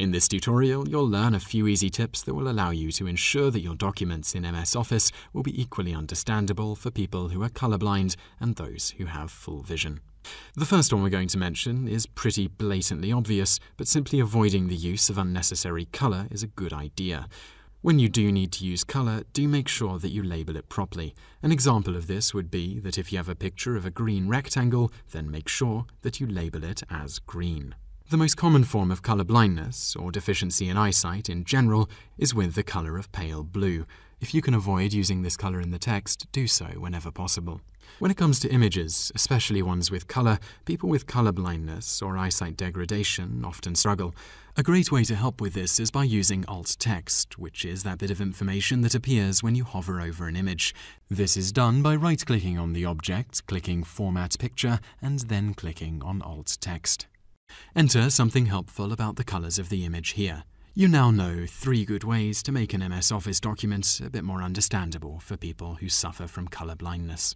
In this tutorial, you'll learn a few easy tips that will allow you to ensure that your documents in MS Office will be equally understandable for people who are colorblind and those who have full vision. The first one we're going to mention is pretty blatantly obvious, but simply avoiding the use of unnecessary color is a good idea. When you do need to use colour, do make sure that you label it properly. An example of this would be that if you have a picture of a green rectangle, then make sure that you label it as green. The most common form of colour blindness, or deficiency in eyesight in general, is with the colour of pale blue. If you can avoid using this colour in the text, do so whenever possible. When it comes to images, especially ones with colour, people with colour blindness or eyesight degradation often struggle. A great way to help with this is by using alt text, which is that bit of information that appears when you hover over an image. This is done by right clicking on the object, clicking Format Picture, and then clicking on alt text. Enter something helpful about the colours of the image here. You now know three good ways to make an MS Office document a bit more understandable for people who suffer from colour blindness.